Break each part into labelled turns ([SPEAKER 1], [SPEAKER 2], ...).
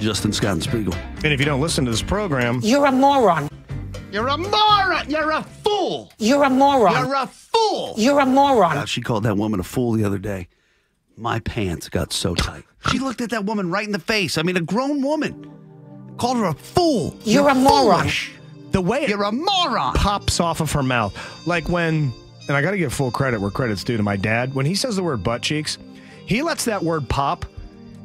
[SPEAKER 1] Justin Scott and Spiegel.
[SPEAKER 2] And if you don't listen to this program,
[SPEAKER 3] You're a moron.
[SPEAKER 1] You're a moron. You're a fool.
[SPEAKER 3] You're a moron.
[SPEAKER 1] You're a fool.
[SPEAKER 3] You're a moron.
[SPEAKER 1] God, she called that woman a fool the other day. My pants got so tight. She looked at that woman right in the face. I mean, a grown woman called her a fool.
[SPEAKER 3] You're a moron.
[SPEAKER 2] the way it
[SPEAKER 1] You're a moron.
[SPEAKER 2] pops off of her mouth, like when, and I got to give full credit where credit's due to my dad. When he says the word butt cheeks, he lets that word pop.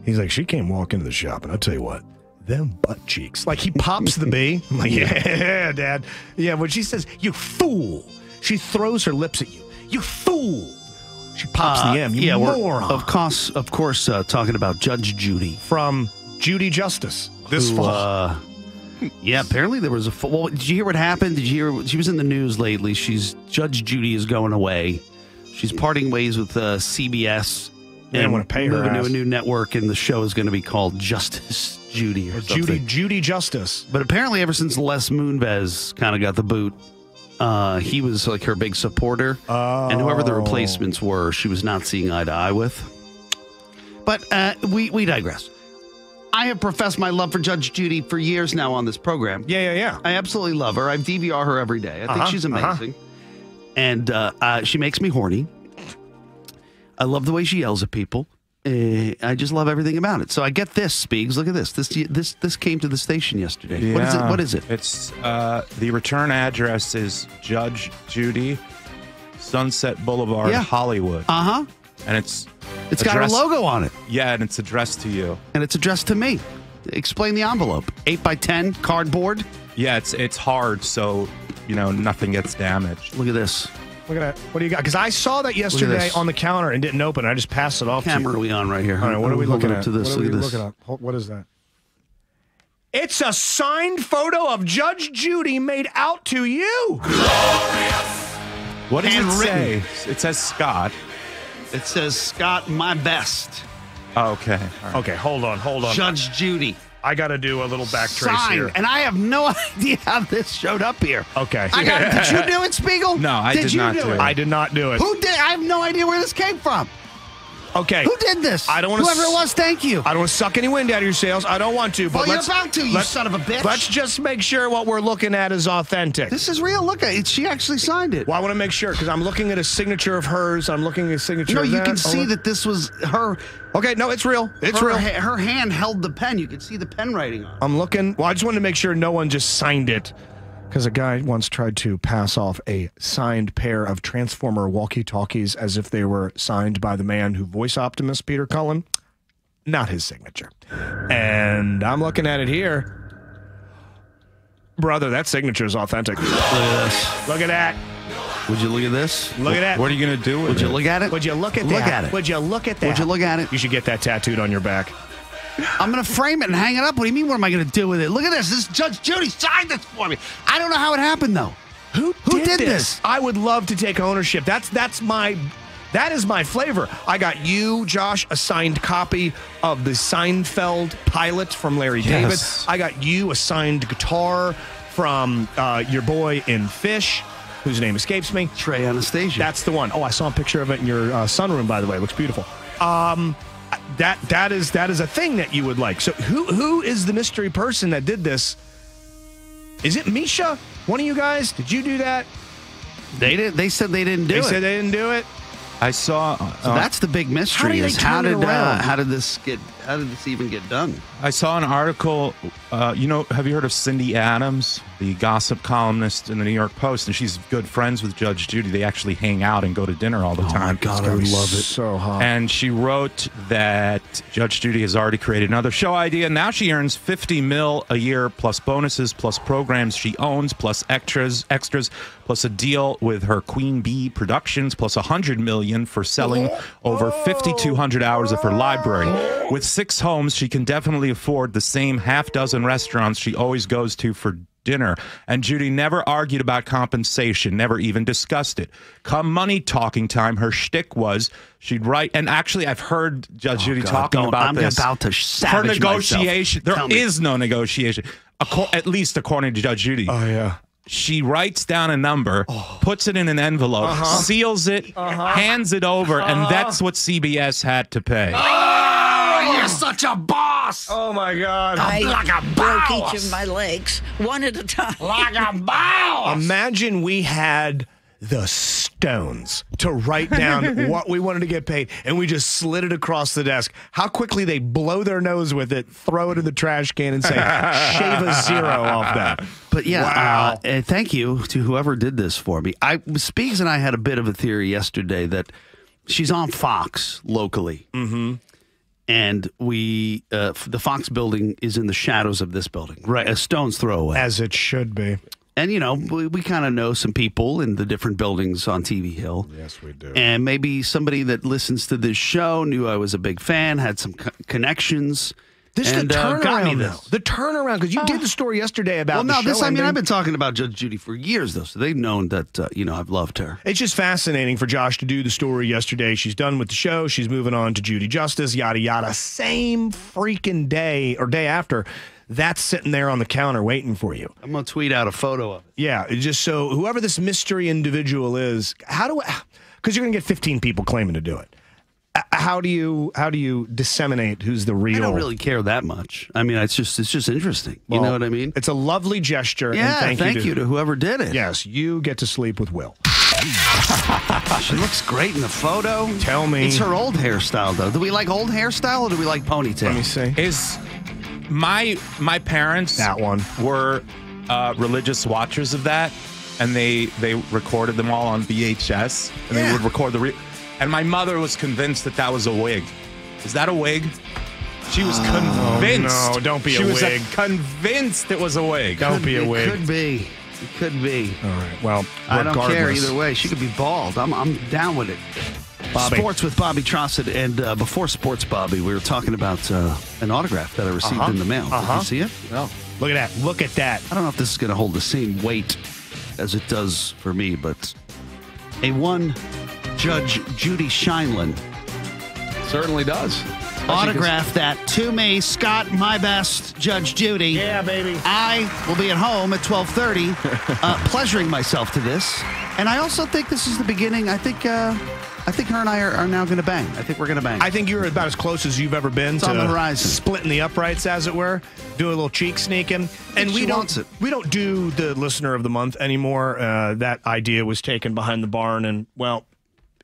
[SPEAKER 2] He's like, she came walk into the shop, and I'll tell you what, them butt cheeks. Like he pops the B. I'm like, yeah, dad. Yeah, when she says, you fool, she throws her lips at you. You fool. She pops the M. You
[SPEAKER 1] Uh, yeah,
[SPEAKER 2] moron.
[SPEAKER 1] of course, of course, uh, talking about Judge Judy.
[SPEAKER 2] From Judy Justice this
[SPEAKER 1] who,
[SPEAKER 2] fall.
[SPEAKER 1] uh, yeah, apparently there was a. Well, did you hear what happened? Did you hear? She was in the news lately. She's Judge Judy is going away. She's parting ways with uh, CBS.
[SPEAKER 2] They don't wanna pay her
[SPEAKER 1] moving to a new network, and the show is going to be called Justice Judy or
[SPEAKER 2] Judy. Judy Justice.
[SPEAKER 1] But apparently, ever since Les Moonves kind of got the boot, uh, he was like her big supporter. And whoever the
[SPEAKER 2] Oh.
[SPEAKER 1] replacements were, she was not seeing eye to eye with. But uh, we, we digress. I have professed my love for Judge Judy for years now on this program.
[SPEAKER 2] Yeah, yeah, yeah.
[SPEAKER 1] I absolutely love her. I DVR her every day. I think
[SPEAKER 2] Uh-huh,
[SPEAKER 1] she's
[SPEAKER 2] uh-huh.
[SPEAKER 1] amazing. And uh, uh, she makes me horny. I love the way she yells at people. Uh, I just love everything about it. So I get this, Speaks. Look at this. This this this came to the station yesterday. What is it?
[SPEAKER 4] Yeah.
[SPEAKER 1] What is it?
[SPEAKER 4] It's uh, the return address is Judge Judy, Sunset Boulevard,
[SPEAKER 1] Yeah.
[SPEAKER 4] Hollywood,
[SPEAKER 1] Uh huh.
[SPEAKER 4] and it's
[SPEAKER 1] It's got
[SPEAKER 4] a
[SPEAKER 1] logo on it,
[SPEAKER 4] Yeah, and it's addressed to you.
[SPEAKER 1] and it's addressed to me. Explain the envelope. Eight by ten cardboard.
[SPEAKER 4] Yeah, it's it's hard, so you know nothing gets damaged.
[SPEAKER 1] Look at this.
[SPEAKER 2] Look at that. What do you got? Because I saw that yesterday on the counter and didn't open. it. I just passed it off. to
[SPEAKER 1] Camera
[SPEAKER 2] you.
[SPEAKER 1] are we on right here?
[SPEAKER 2] All right, what are we looking at?
[SPEAKER 1] To this.
[SPEAKER 2] What are
[SPEAKER 1] Look
[SPEAKER 2] we looking at? What is that? It's a signed photo of Judge Judy made out to you.
[SPEAKER 4] What does it
[SPEAKER 1] Handwritten.
[SPEAKER 4] say? It says Scott.
[SPEAKER 1] It says Scott, my best.
[SPEAKER 4] Oh, okay. All right.
[SPEAKER 2] Okay, hold on, hold on.
[SPEAKER 1] Judge Judy.
[SPEAKER 2] I got to do a little back trace
[SPEAKER 1] Signed.
[SPEAKER 2] here.
[SPEAKER 1] And I have no idea how this showed up here.
[SPEAKER 2] Okay.
[SPEAKER 1] I got. Did you do it, Spiegel?
[SPEAKER 4] No, I did
[SPEAKER 1] you
[SPEAKER 4] not
[SPEAKER 1] do
[SPEAKER 4] do
[SPEAKER 1] it.
[SPEAKER 4] it.
[SPEAKER 2] I did not do it.
[SPEAKER 1] Who did? I have no idea where this came from.
[SPEAKER 2] Okay.
[SPEAKER 1] Who did this?
[SPEAKER 2] I don't wanna
[SPEAKER 1] Whoever
[SPEAKER 2] s-
[SPEAKER 1] it was, thank you.
[SPEAKER 2] I don't want to suck any wind out of your sails. I don't want to. But
[SPEAKER 1] Well, you're about to, you son of a bitch.
[SPEAKER 2] Let's just make sure what we're looking at is authentic.
[SPEAKER 1] This is real. Look at it. She actually signed it.
[SPEAKER 2] well, I want to make sure because I'm looking at a signature of hers. I'm looking at a signature.
[SPEAKER 1] No, you
[SPEAKER 2] that.
[SPEAKER 1] can
[SPEAKER 2] Oh,
[SPEAKER 1] see
[SPEAKER 2] look.
[SPEAKER 1] that this was her.
[SPEAKER 2] Okay, no, it's real. It's
[SPEAKER 1] her,
[SPEAKER 2] real.
[SPEAKER 1] her hand held the pen. You could see the pen writing on. it.
[SPEAKER 2] I'm looking. Well, I just wanted to make sure no one just signed it because a guy once tried to pass off a signed pair of Transformer walkie talkies as if they were signed by the man who voice Optimus Peter Cullen. Not his signature. And I'm looking at it here. Brother, that signature is authentic.
[SPEAKER 1] Look at this.
[SPEAKER 2] Look at that.
[SPEAKER 1] Would you look at this?
[SPEAKER 2] Look at that.
[SPEAKER 4] What are you gonna do with
[SPEAKER 1] Would you look at it?
[SPEAKER 2] Would you look at that?
[SPEAKER 1] Look at it.
[SPEAKER 2] Would you look at that?
[SPEAKER 1] Would you look at it?
[SPEAKER 2] You should get that tattooed on your back.
[SPEAKER 1] I'm going to frame it and hang it up. What do you mean? What am I going to do with it? Look at this. This Judge Judy signed this for me. I don't know how it happened though.
[SPEAKER 2] Who
[SPEAKER 1] Who did this?
[SPEAKER 2] I would love to take ownership. That's that's my that is my flavor. I got you, Josh, a signed copy of the Seinfeld pilot from Larry
[SPEAKER 4] Yes.
[SPEAKER 2] David. I got you a signed guitar from uh, your boy in Phish, whose name escapes me.
[SPEAKER 1] Trey Anastasio.
[SPEAKER 2] That's the one. Oh, I saw a picture of it in your uh, sunroom. By the way, it looks beautiful. Um, that that is that is a thing that you would like. So who who is the mystery person that did this? Is it Misha? One of you guys? Did you do that?
[SPEAKER 1] they did. They said they didn't do
[SPEAKER 2] They
[SPEAKER 1] it.
[SPEAKER 2] They said they didn't do it.
[SPEAKER 4] I saw.
[SPEAKER 1] so
[SPEAKER 4] uh,
[SPEAKER 1] that's the big mystery.
[SPEAKER 2] How do they
[SPEAKER 1] is how
[SPEAKER 2] turn it
[SPEAKER 1] did uh, how did this get? How did this even get done?
[SPEAKER 4] I saw an article. Uh, you know, have you heard of Cindy Adams, the gossip columnist in the New York Post? And she's good friends with Judge Judy. They actually hang out and go to dinner all the
[SPEAKER 1] Oh my
[SPEAKER 4] time.
[SPEAKER 1] God, I love it.
[SPEAKER 2] So hot.
[SPEAKER 4] And she wrote that Judge Judy has already created another show idea. Now she earns 50 mil a year plus bonuses plus programs she owns plus extras extras plus a deal with her Queen Bee Productions plus a plus 100 million for selling over 5200 hours of her library. With six homes, she can definitely afford the same half dozen restaurants she always goes to for dinner. And Judy never argued about compensation, never even discussed it. Come money talking time, her shtick was she'd write, and actually, I've heard Judge oh, Judy
[SPEAKER 1] Oh, God,
[SPEAKER 4] talking
[SPEAKER 1] don't-
[SPEAKER 4] about
[SPEAKER 1] I'm
[SPEAKER 4] this.
[SPEAKER 1] about to
[SPEAKER 4] Her
[SPEAKER 1] savage
[SPEAKER 4] negotiation,
[SPEAKER 1] myself.
[SPEAKER 4] there
[SPEAKER 1] Tell
[SPEAKER 4] is
[SPEAKER 1] me.
[SPEAKER 4] no negotiation, at least according to Judge Judy.
[SPEAKER 2] oh yeah.
[SPEAKER 4] she writes down a number, oh. puts it in an envelope, uh-huh. seals it, uh-huh. hands it over, and uh-huh. that's what CBS had to pay.
[SPEAKER 1] Oh, you're such a boss.
[SPEAKER 2] Oh my God.
[SPEAKER 5] I
[SPEAKER 1] like a
[SPEAKER 5] broke each of my legs one at a time.
[SPEAKER 1] Like a boss.
[SPEAKER 2] Imagine we had the stones to write down what we wanted to get paid, and we just slid it across the desk. How quickly they blow their nose with it, throw it in the trash can, and say, shave a zero off that.
[SPEAKER 1] But yeah,
[SPEAKER 2] Wow.
[SPEAKER 1] uh, and thank you to whoever did this for me. I Speaks and I had a bit of a theory yesterday that she's on Fox locally, mm-hmm. And we uh, the Fox building is in the shadows of this building, right? A stone's throw away.
[SPEAKER 2] As it should be.
[SPEAKER 1] and you know, we, we kind of know some people in the different buildings on TV Hill.
[SPEAKER 2] Yes, we do.
[SPEAKER 1] And maybe somebody that listens to this show knew I was a big fan, had some co- connections.
[SPEAKER 2] This
[SPEAKER 1] and,
[SPEAKER 2] the
[SPEAKER 1] uh, got me
[SPEAKER 2] turnaround,
[SPEAKER 1] this.
[SPEAKER 2] though. The turnaround, because you did the story yesterday about
[SPEAKER 1] Well,
[SPEAKER 2] the
[SPEAKER 1] no,
[SPEAKER 2] show
[SPEAKER 1] this. I mean,
[SPEAKER 2] ending.
[SPEAKER 1] I've been talking about Judge Judy for years, though, so they've known that uh, you know I've loved her.
[SPEAKER 2] It's just fascinating for Josh to do the story yesterday. She's done with the show. She's moving on to Judy Justice, yada, yada. Same freaking day or day after, that's sitting there on the counter waiting for you.
[SPEAKER 1] I'm gonna tweet out a photo of it.
[SPEAKER 2] Yeah, just so whoever this mystery individual is, how do I, because you're going to get 15 people claiming to do it. Uh, How do you how do you disseminate who's the real?
[SPEAKER 1] I don't really care that much. I mean, it's just it's just interesting. You know what I mean?
[SPEAKER 2] It's a lovely gesture.
[SPEAKER 1] Yeah,
[SPEAKER 2] and thank,
[SPEAKER 1] you, to, whoever did it.
[SPEAKER 2] Yes, you get to sleep with Will.
[SPEAKER 1] she looks great in the photo.
[SPEAKER 2] Tell me.
[SPEAKER 1] it's her old hairstyle, though. Do we like old hairstyle or do we like ponytail?
[SPEAKER 2] Let me see.
[SPEAKER 4] Is my my parents
[SPEAKER 2] That one.
[SPEAKER 4] were uh, religious watchers of that, and they they recorded them all on VHS, and they would record the. Re- and my mother was convinced that that was a wig. Is that a wig? She was convinced.
[SPEAKER 2] Oh, no, don't be
[SPEAKER 4] she
[SPEAKER 2] a
[SPEAKER 4] was
[SPEAKER 2] wig.
[SPEAKER 4] convinced it was a wig.
[SPEAKER 2] Don't
[SPEAKER 1] Could
[SPEAKER 2] be a
[SPEAKER 1] It
[SPEAKER 2] wig.
[SPEAKER 1] could be. It could be.
[SPEAKER 2] All right. Well,
[SPEAKER 1] I don't care
[SPEAKER 2] regardless.
[SPEAKER 1] either way. She could be bald. I'm, I'm down with it.
[SPEAKER 2] Bobby.
[SPEAKER 1] Sports with Bobby Trossett. And uh, before Sports Bobby, we were talking about uh, an autograph that I received
[SPEAKER 2] Uh-huh.
[SPEAKER 1] in the mail.
[SPEAKER 2] Uh-huh.
[SPEAKER 1] Did you see it? No.
[SPEAKER 2] Look at that. Look at that.
[SPEAKER 1] I don't know if this is going to hold the same weight as it does for me, but a one Judge Judy Sheindlin
[SPEAKER 6] Certainly does.
[SPEAKER 1] autograph that to me, Scott, my best, Judge Judy.
[SPEAKER 2] Yeah, baby.
[SPEAKER 1] I will be at home at 12:30, uh, pleasuring myself to this, and I also think this is the beginning. I think, uh, I think her and I are, are now going to bang. I think we're going to bang.
[SPEAKER 2] I think you're about as close as you've ever been
[SPEAKER 1] It's
[SPEAKER 2] to
[SPEAKER 1] on the horizon.
[SPEAKER 2] splitting the uprights, as it were, doing a little cheek sneaking. And we don't
[SPEAKER 1] wants it.
[SPEAKER 2] we don't do the listener of the month anymore. Uh, that idea was taken behind the barn, and well,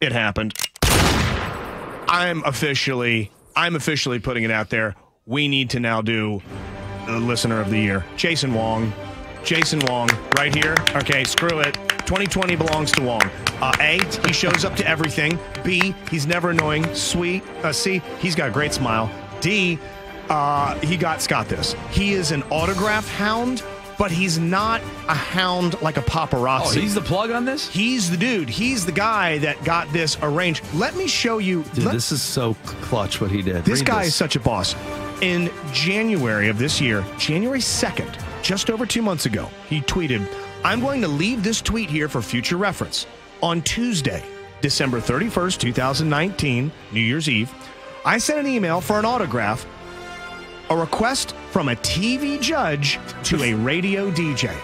[SPEAKER 2] it happened. I'm officially I'm officially putting it out there. We need to now do the listener of the year, Jason Wong. Jason Wong, right here. Okay, screw it. 2020 belongs to Wong. Uh, A, he shows up to everything. B, he's never annoying. Sweet. Uh, C, he's got a great smile. D, uh, he got Scott this. He is an autograph hound, but he's not a hound like a paparazzi.
[SPEAKER 6] Oh, he's the plug on this?
[SPEAKER 2] He's the dude. He's the guy that got this arranged. Let me show you.
[SPEAKER 1] Dude,
[SPEAKER 2] let-
[SPEAKER 1] this is so clutch what he did.
[SPEAKER 2] this
[SPEAKER 1] Read
[SPEAKER 2] guy is such a boss. In January of this year, January 2nd, just over two months ago, he tweeted, I'm going to leave this tweet here for future reference. On Tuesday, December 31st, 2019, New Year's Eve, I sent an email for an autograph, a request from a TV judge to a radio DJ.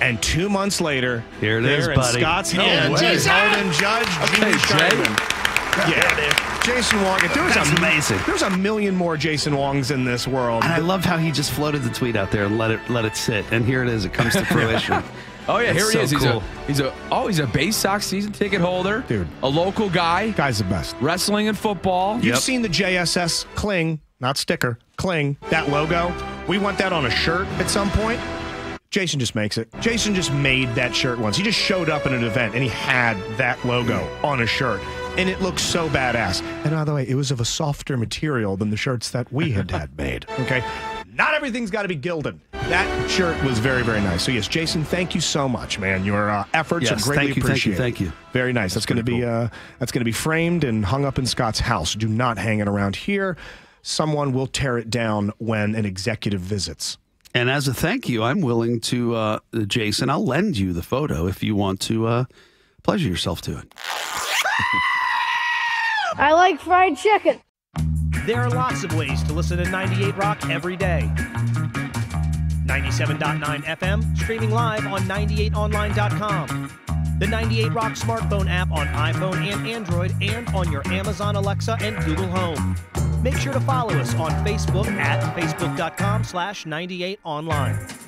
[SPEAKER 2] And two months later,
[SPEAKER 1] Here it is,
[SPEAKER 2] there
[SPEAKER 1] is,
[SPEAKER 2] in
[SPEAKER 1] buddy.
[SPEAKER 2] Scott's
[SPEAKER 1] No
[SPEAKER 2] hands,
[SPEAKER 1] way.
[SPEAKER 2] holding Judge
[SPEAKER 6] Okay, Jay.
[SPEAKER 2] Scheinman. Yeah, Jason Wong. If there was
[SPEAKER 1] That's
[SPEAKER 2] a,
[SPEAKER 1] amazing.
[SPEAKER 2] There's a million more Jason Wongs in this world.
[SPEAKER 1] And I love how he just floated the tweet out there and let it let it sit. And here it is. It comes to fruition.
[SPEAKER 6] Oh yeah, here
[SPEAKER 1] That's
[SPEAKER 6] he
[SPEAKER 1] so
[SPEAKER 6] is. He's
[SPEAKER 1] cool.
[SPEAKER 6] a he's a oh he's a Baysox season ticket holder,
[SPEAKER 2] Dude.
[SPEAKER 6] A local guy,
[SPEAKER 2] Guy's the best.
[SPEAKER 6] wrestling and football.
[SPEAKER 2] You've seen the JSS cling, not sticker, cling, that logo. We want that on a shirt at some point. Jason just makes it. Jason just made that shirt once. He just showed up at an event and he had that logo on a shirt. And it looks so badass. And by the way, it was of a softer material than the shirts that we had had made. Okay. Not everything's got to be gilded. That shirt was very, very nice. So yes, Jason, thank you so much, man. Your uh, efforts
[SPEAKER 1] Yes,
[SPEAKER 2] are greatly
[SPEAKER 1] thank you, thank you,
[SPEAKER 2] appreciated.
[SPEAKER 1] thank you.
[SPEAKER 2] Very nice. That's, going to be uh, that's going to be framed and hung up in Scott's house. Do not hang it around here. Someone will tear it down when an executive visits.
[SPEAKER 1] and as a thank you, I'm willing to, uh, Jason, I'll lend you the photo if you want to uh, pleasure yourself to it.
[SPEAKER 7] I like fried chicken.
[SPEAKER 8] There are lots of ways to listen to 98 Rock every day. 97.9 FM, streaming live on 98online.com. The 98 Rock smartphone app on iPhone and Android and on your Amazon Alexa and Google Home.
[SPEAKER 2] Make sure to follow us on Facebook at facebook.com slash 98online.